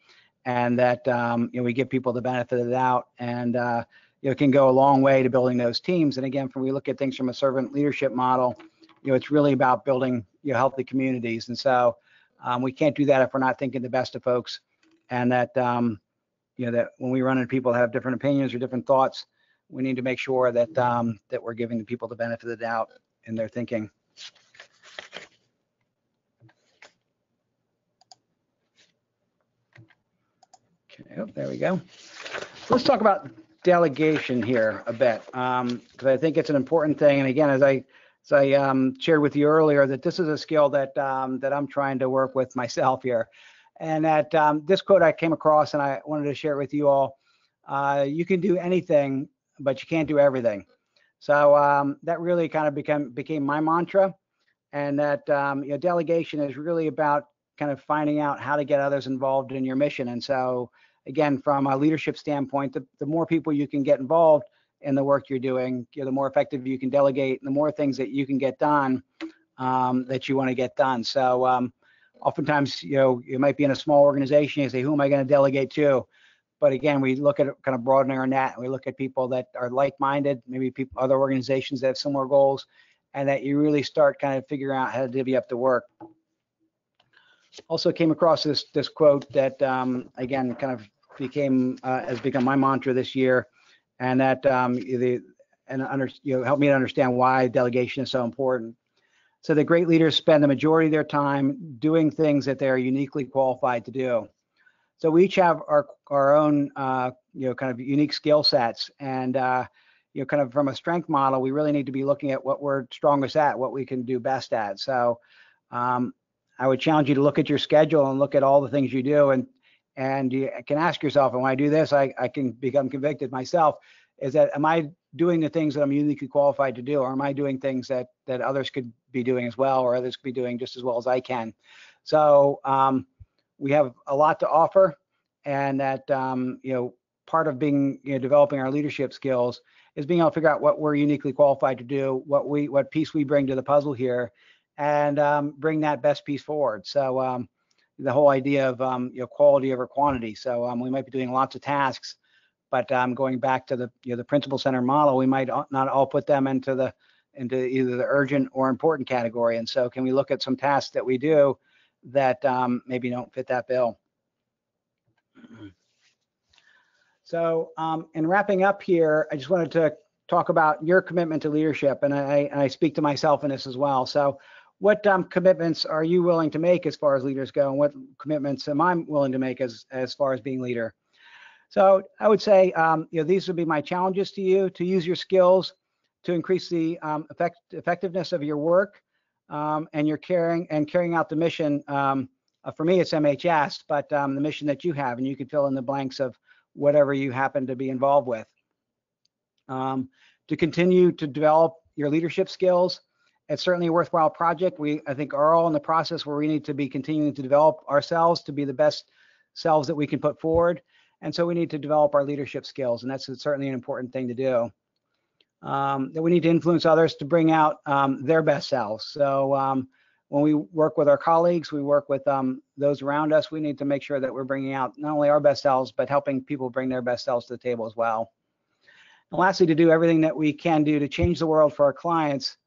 and that um, you know we give people the benefit of the doubt, and uh, you know it can go a long way to building those teams. And again, when we look at things from a servant leadership model, you know it's really about building you know healthy communities. And so um, we can't do that if we're not thinking the best of folks, and that um, you know that when we run into people that have different opinions or different thoughts, we need to make sure that um, that we're giving the people the benefit of the doubt in their thinking. Okay, oh, there we go. Let's talk about delegation here a bit, because um, I think it's an important thing. And again, as I as I um, shared with you earlier, that this is a skill that um, that I'm trying to work with myself here. And that um, this quote I came across, and I wanted to share it with you all. Uh, you can do anything, but you can't do everything. So um, that really kind of became became my mantra, and that um, you know, delegation is really about kind of finding out how to get others involved in your mission. And so again, from a leadership standpoint, the, the more people you can get involved in the work you're doing, you know, the more effective you can delegate, and the more things that you can get done um, that you want to get done. So um, oftentimes, you know, you might be in a small organization. You say, who am I going to delegate to? But again, we look at kind of broadening our net. And we look at people that are like-minded, maybe people, other organizations that have similar goals, and that you really start kind of figuring out how to divvy up the work. Also came across this this quote that um, again kind of became uh, has become my mantra this year, and that um, the and under, you know help me to understand why delegation is so important. So the great leaders spend the majority of their time doing things that they are uniquely qualified to do. So we each have our our own uh, you know kind of unique skill sets, and uh, you know kind of from a strength model, we really need to be looking at what we're strongest at, what we can do best at. So um, I would challenge you to look at your schedule and look at all the things you do, and and you can ask yourself, and when I do this, I I can become convicted myself. Is that am I doing the things that I'm uniquely qualified to do, or am I doing things that that others could be doing as well, or others could be doing just as well as I can? So um, we have a lot to offer and that um, you know part of being you know developing our leadership skills is being able to figure out what we're uniquely qualified to do what we what piece we bring to the puzzle here and um, bring that best piece forward. So um, the whole idea of um, you know quality over quantity. So um, we might be doing lots of tasks but um, going back to the you know the principle center model we might not all put them into the into either the urgent or important category. And so can we look at some tasks that we do that um, maybe don't fit that bill. So um, in wrapping up here, I just wanted to talk about your commitment to leadership, and I, and I speak to myself in this as well. So what um, commitments are you willing to make as far as leaders go, and what commitments am I willing to make as, as far as being leader? So I would say, um, you know, these would be my challenges to you, to use your skills to increase the um, effect, effectiveness of your work, um, and you're carrying and carrying out the mission. Um, uh, for me, it's MHS, but um, the mission that you have, and you can fill in the blanks of whatever you happen to be involved with. Um, to continue to develop your leadership skills, it's certainly a worthwhile project. We, I think, are all in the process where we need to be continuing to develop ourselves to be the best selves that we can put forward. And so we need to develop our leadership skills, and that's certainly an important thing to do um, that we need to influence others to bring out um, their best selves. So um, when we work with our colleagues, we work with um, those around us, we need to make sure that we're bringing out not only our best selves, but helping people bring their best selves to the table as well. And lastly, to do everything that we can do to change the world for our clients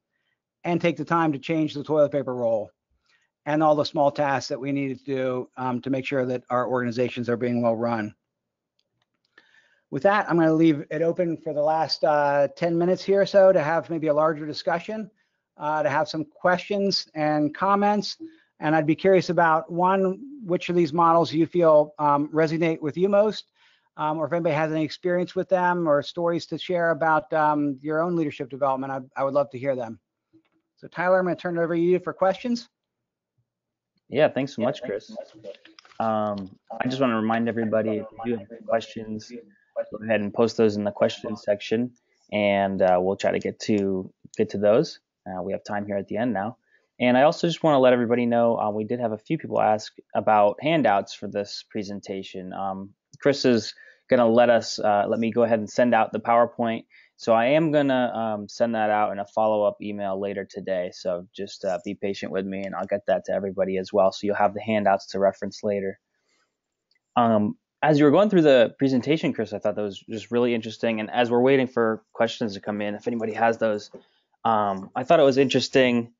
and take the time to change the toilet paper roll and all the small tasks that we need to do um, to make sure that our organizations are being well run. With that, I'm going to leave it open for the last uh, 10 minutes here or so to have maybe a larger discussion, uh, to have some questions and comments. And I'd be curious about one, which of these models you feel um, resonate with you most, um, or if anybody has any experience with them or stories to share about um, your own leadership development, I, I would love to hear them. So Tyler, I'm going to turn it over to you for questions. Yeah, thanks so much, Chris. Um, I just want to remind everybody if you do have questions, go ahead and post those in the questions section, and uh, we'll try to get to get to those. Uh, we have time here at the end now. And I also just want to let everybody know um, we did have a few people ask about handouts for this presentation. Um, Chris is going to let us uh, let me go ahead and send out the PowerPoint. So I am going to um, send that out in a follow-up email later today. So just uh, be patient with me, and I'll get that to everybody as well. So you'll have the handouts to reference later. Um, as you were going through the presentation, Chris, I thought that was just really interesting. And as we're waiting for questions to come in, if anybody has those, um, I thought it was interesting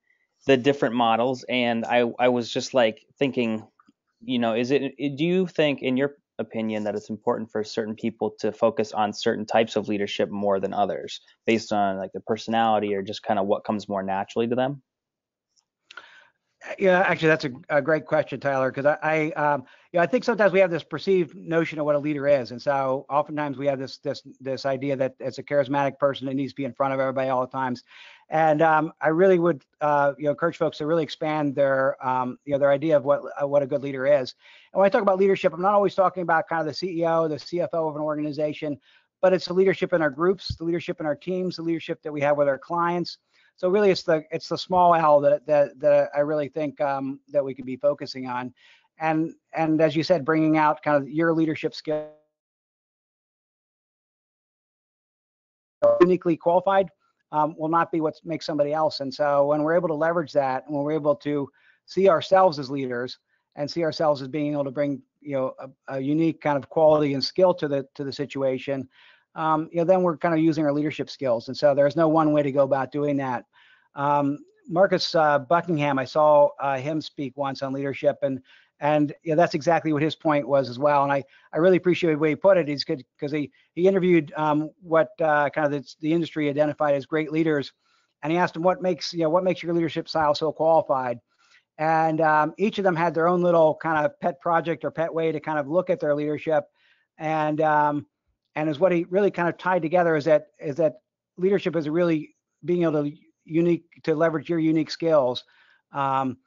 the different models, and I I was just like thinking, you know, is it do you think in your opinion that it's important for certain people to focus on certain types of leadership more than others based on like their personality or just kind of what comes more naturally to them? Yeah, actually, that's a, a great question, Tyler. Because I, I, um, I think sometimes we have this perceived notion of what a leader is, and so oftentimes we have this this this idea that it's a charismatic person that needs to be in front of everybody all the times. And um, I really would, uh, you know, encourage folks to really expand their, um, you know, their idea of what uh, what a good leader is. And when I talk about leadership, I'm not always talking about kind of the CEO, the CFO of an organization, but it's the leadership in our groups, the leadership in our teams, the leadership that we have with our clients. So really, it's the it's the small L that that that I really think um, that we could be focusing on, and and as you said, bringing out kind of your leadership skill uniquely qualified um, will not be what makes somebody else. And so when we're able to leverage that, when we're able to see ourselves as leaders and see ourselves as being able to bring you know a, a unique kind of quality and skill to the to the situation, um, you know then we're kind of using our leadership skills. And so there's no one way to go about doing that. Um, Marcus uh, Buckingham, I saw uh, him speak once on leadership, and and yeah, that's exactly what his point was as well. And I, I really appreciate the way he put it. He's good because he he interviewed um, what uh, kind of the, the, industry identified as great leaders, and he asked them what makes you know what makes your leadership style so qualified. And um, each of them had their own little kind of pet project or pet way to kind of look at their leadership. And um, and is what he really kind of tied together is that is that leadership is really being able to unique to leverage your unique skills. Um,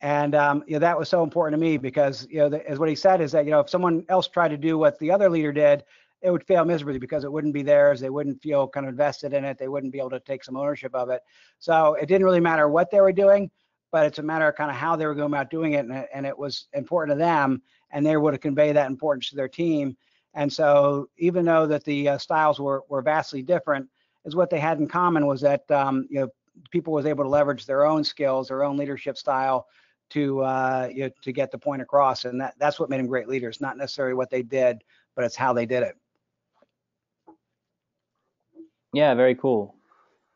and um, you know that was so important to me because you know the, as what he said is that you know if someone else tried to do what the other leader did, it would fail miserably because it wouldn't be theirs. They wouldn't feel kind of invested in it. They wouldn't be able to take some ownership of it. So it didn't really matter what they were doing, but it's a matter of kind of how they were going about doing it, and it, and it was important to them, and they were to convey that importance to their team. And so even though that the uh, styles were were vastly different, is what they had in common was that um, you know people was able to leverage their own skills, their own leadership style to uh, you know, to get the point across, and that that's what made them great leaders. Not necessarily what they did, but it's how they did it. Yeah, very cool.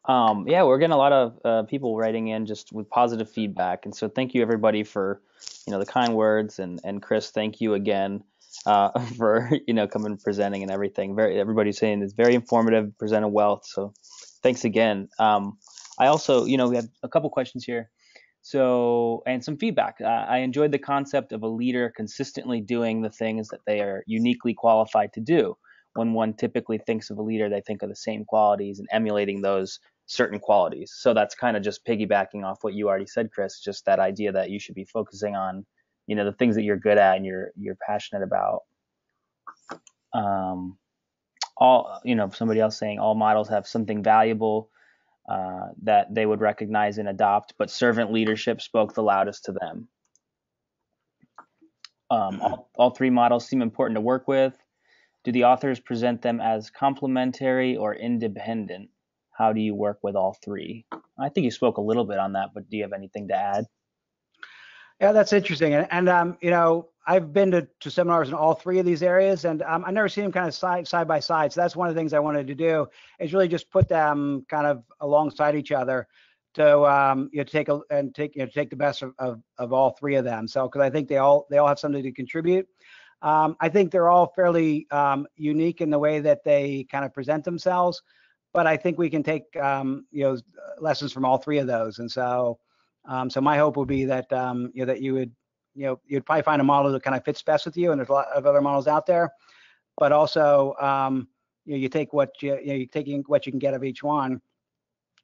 Um, yeah, we're getting a lot of uh, people writing in just with positive feedback, and so thank you everybody for you know the kind words, and and Chris, thank you again uh, for you know coming presenting and everything. Very everybody's saying it's very informative, presented well. So thanks again. Um, I also you know we have a couple questions here. So, and some feedback. Uh, I enjoyed the concept of a leader consistently doing the things that they are uniquely qualified to do. When one typically thinks of a leader, they think of the same qualities and emulating those certain qualities. So that's kind of just piggybacking off what you already said, Chris. Just that idea that you should be focusing on, you know, the things that you're good at and you're you're passionate about. Um, all you know, somebody else saying all models have something valuable uh, that they would recognize and adopt, but servant leadership spoke the loudest to them. Um, all, all three models seem important to work with. Do the authors present them as complementary or independent? How do you work with all three? I think you spoke a little bit on that, but do you have anything to add? Yeah, that's interesting. And, and um, you know, I've been to, to seminars in all three of these areas, and um, I've never seen them kind of side side by side. So that's one of the things I wanted to do is really just put them kind of alongside each other to um, you know, take a and take you know take the best of, of, of all three of them. So because I think they all they all have something to contribute. Um, I think they're all fairly um, unique in the way that they kind of present themselves, but I think we can take um, you know lessons from all three of those. And so um, so my hope would be that um, you know that you would you know you'd probably find a model that kind of fits best with you, and there's a lot of other models out there. But also um, you know you take what you, you know you taking what you can get of each one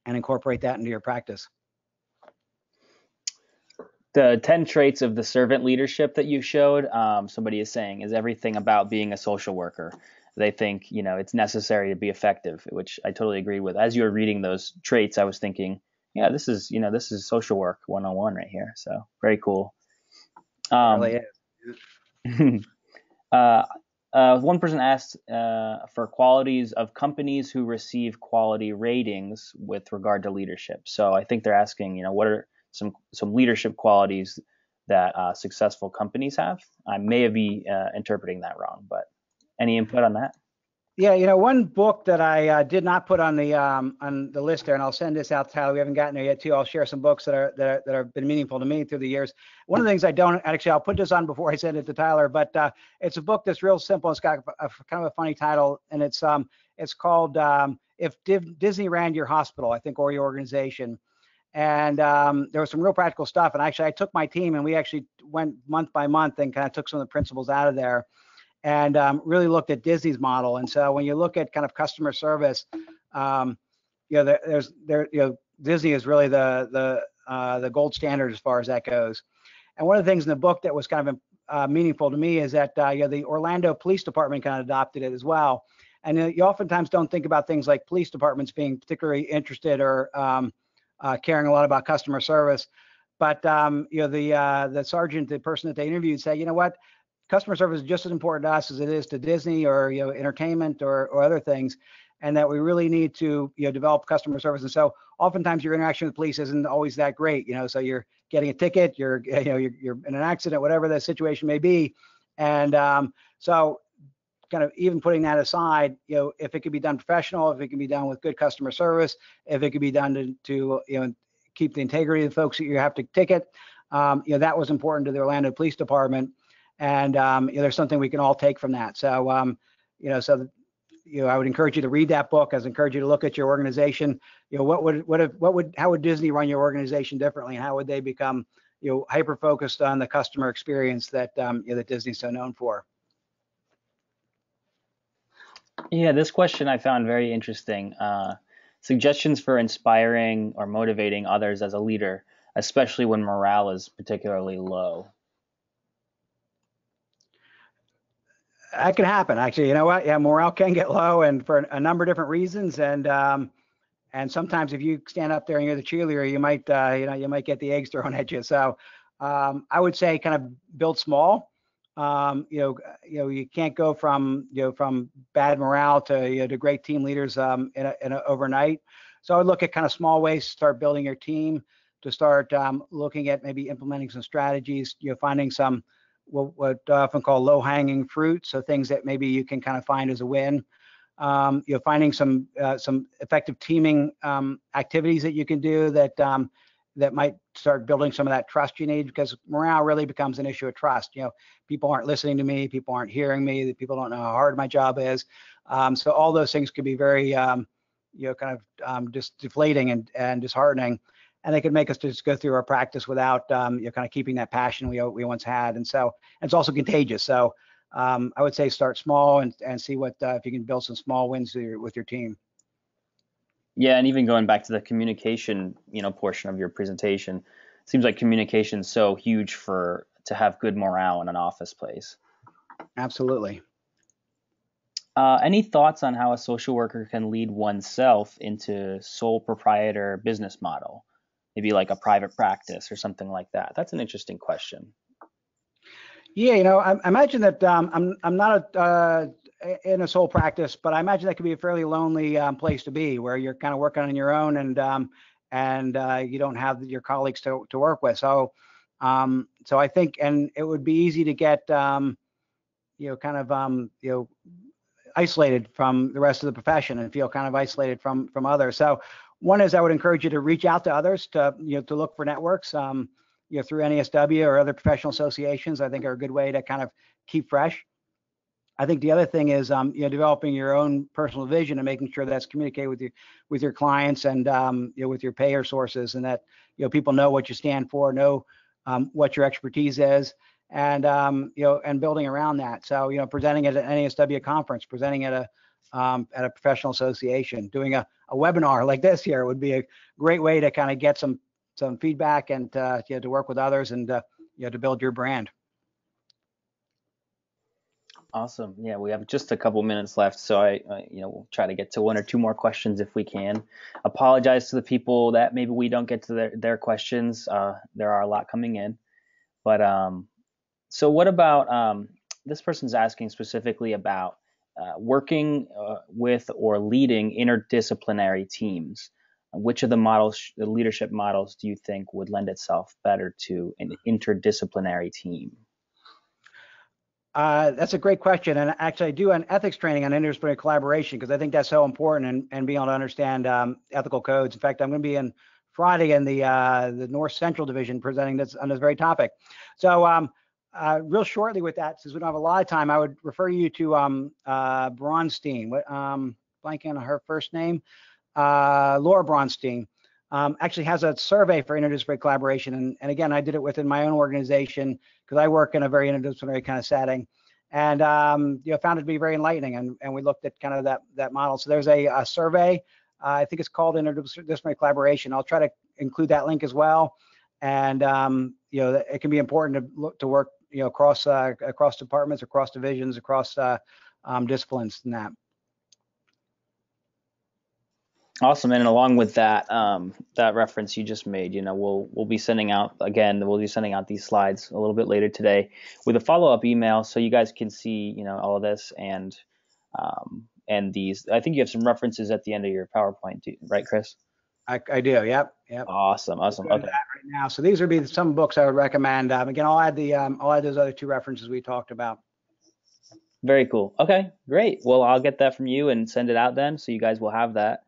and incorporate that into your practice. The 10 traits of the servant leadership that you showed, um, somebody is saying, is everything about being a social worker. They think, you know, it's necessary to be effective, which I totally agree with. As you were reading those traits, I was thinking, Yeah, this is you know this is social work 101 right here. So very cool. Um, really is. uh, uh, one person asked uh, for qualities of companies who receive quality ratings with regard to leadership. So I think they're asking, you know, what are some some leadership qualities that uh, successful companies have? I may be uh, interpreting that wrong, but any input on that? Yeah, you know, one book that I uh, did not put on the um, on the list there, and I'll send this out to Tyler. We haven't gotten there yet, too. I'll share some books that are that are, that have been meaningful to me through the years. One of the things I don't actually, I'll put this on before I send it to Tyler, but uh, it's a book that's real simple. It's got a, a, kind of a funny title, and it's um it's called um, "If Div- Disney Ran Your Hospital," I think, or your organization. And um, there was some real practical stuff. And actually, I took my team and we actually went month by month and kind of took some of the principles out of there and um, really looked at Disney's model. And so when you look at kind of customer service, um, you know, there, there's there, you know, Disney is really the the uh, the gold standard as far as that goes. And one of the things in the book that was kind of uh, meaningful to me is that uh, you know the Orlando Police Department kind of adopted it as well. And uh, you oftentimes don't think about things like police departments being particularly interested or um, uh, caring a lot about customer service. But um, you know the uh, the sergeant, the person that they interviewed, said, you know what, customer service is just as important to us as it is to Disney or you know entertainment or, or other things, and that we really need to you know develop customer service. And so oftentimes your interaction with police isn't always that great, you know. So you're getting a ticket, you're you know you're, you're in an accident, whatever the situation may be, and um, so kind of even putting that aside, you know, if it could be done professional, if it can be done with good customer service, if it could be done to, to you know keep the integrity of the folks that you have to ticket, um, you know, that was important to the Orlando Police Department and um, you know, there's something we can all take from that. So, um, you know, so you know, I would encourage you to read that book. I would encourage you to look at your organization. You know, what would what if, what would how would Disney run your organization differently, and how would they become you know hyper focused on the customer experience that um, you know that Disney's so known for. Yeah, this question I found very interesting. Uh, suggestions for inspiring or motivating others as a leader, especially when morale is particularly low. That can happen actually. You know what? Yeah morale can get low and for a number of different reasons. And um and sometimes if you stand up there and you're the cheerleader you might uh you know you might get the eggs thrown at you. So um i would say kind of build small. Um you know you know you can't go from you know from bad morale to you know to great team leaders um in a, in a overnight. So i would look at kind of small ways to start building your team to start um, looking at maybe implementing some strategies you know finding some what, what I often call low hanging fruit. So things that maybe you can kind of find as a win. Um, you know, finding some uh, some effective teaming um, activities that you can do that um, that might start building some of that trust you need because morale really becomes an issue of trust. You know, people aren't listening to me, people aren't hearing me, people don't know how hard my job is. Um, so all those things could be very, um, you know, kind of um, just deflating and, and disheartening and they could make us just go through our practice without um, you know kind of keeping that passion we we once had. And so and it's also contagious. So um, I would say start small and and see what uh, if you can build some small wins with your, with your team. Yeah, and even going back to the communication, you know, portion of your presentation, seems like communication is so huge for to have good morale in an office place. Absolutely. Uh, any thoughts on how a social worker can lead oneself into sole proprietor business model? Maybe like a private practice or something like that? That's an interesting question. Yeah, you know, I, I imagine that um, I'm I'm not a, uh, in a sole practice, but I imagine that could be a fairly lonely um, place to be, where you're kind of working on your own and um, and uh, you don't have your colleagues to to work with. So um, so I think, and it would be easy to get um, you know kind of um, you know isolated from the rest of the profession and feel kind of isolated from from others. So one is I would encourage you to reach out to others to you know to look for networks, um, you know through NASW or other professional associations. I think are a good way to kind of keep fresh. I think the other thing is um, you know developing your own personal vision and making sure that's communicated with your with your clients and um, you know with your payer sources and that you know people know what you stand for, know um, what your expertise is, and um, you know and building around that. So you know presenting at an NASW conference, presenting at a um, at a professional association. Doing a, a webinar like this here would be a great way to kind of get some some feedback and uh, you know, to work with others and uh, you know to build your brand. Awesome. Yeah, we have just a couple minutes left, so I, you know, we'll try to get to one or two more questions if we can. Apologize to the people that maybe we don't get to their, their questions. Uh, there are a lot coming in, but um, so what about um, this person's asking specifically about uh, working uh, with or leading interdisciplinary teams. Which of the models, the leadership models, do you think would lend itself better to an interdisciplinary team? Uh, that's a great question. And actually, I do an ethics training on interdisciplinary collaboration because I think that's so important and, and being able to understand um, ethical codes. In fact, I'm going to be in Friday in the uh, the North Central Division presenting this on this very topic. So, um, uh, real shortly with that, since we don't have a lot of time, I would refer you to um, uh, Bronstein. What um, blanking on her first name, uh, Laura Bronstein. Um, actually has a survey for interdisciplinary collaboration. And, and again, I did it within my own organization because I work in a very interdisciplinary kind of setting. And um, you know, found it to be very enlightening. And, and we looked at kind of that that model. So there's a, a survey. Uh, I think it's called interdisciplinary collaboration. I'll try to include that link as well. And um, you know, it can be important to look to work you know across uh, across departments, across divisions, across uh, um, disciplines, and that. Awesome, and along with that, um, that reference you just made, you know, we'll we'll be sending out again. We'll be sending out these slides a little bit later today with a follow-up email, so you guys can see, you know, all of this and um, and these. I think you have some references at the end of your PowerPoint, too, right, Chris? I, I do. Yep. Yep. Awesome. Awesome. Okay. Right now, so these would be some books I would recommend. Um, again, I'll add the um, I'll add those other two references we talked about. Very cool. Okay, great. Well, I'll get that from you and send it out then, so you guys will have that.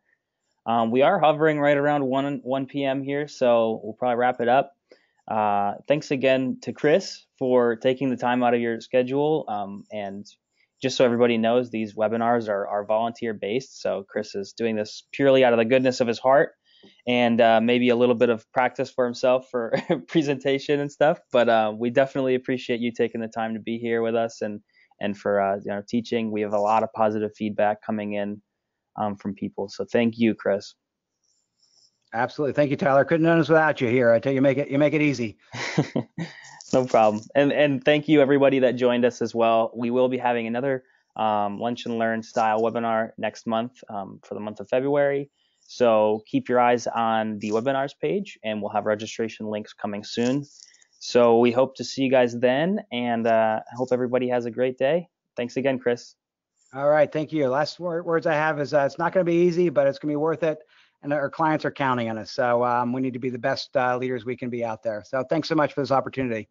Um, we are hovering right around 1, 1 p.m. here, so we'll probably wrap it up. Uh, thanks again to Chris for taking the time out of your schedule. Um, and just so everybody knows, these webinars are, are volunteer based. So Chris is doing this purely out of the goodness of his heart and uh, maybe a little bit of practice for himself for presentation and stuff. But uh, we definitely appreciate you taking the time to be here with us and and for uh, you know teaching. We have a lot of positive feedback coming in um, from people. So thank you, Chris. Absolutely. Thank you, Tyler. Couldn't have done this without you here. I tell you, make it you make it easy. no problem. And and thank you everybody that joined us as well. We will be having another um, lunch and learn style webinar next month um, for the month of February. So keep your eyes on the webinars page, and we'll have registration links coming soon. So we hope to see you guys then, and uh, hope everybody has a great day. Thanks again, Chris. All right, thank you. Last words I have is uh, it's not going to be easy, but it's going to be worth it. And our clients are counting on us. So um, we need to be the best uh, leaders we can be out there. So thanks so much for this opportunity.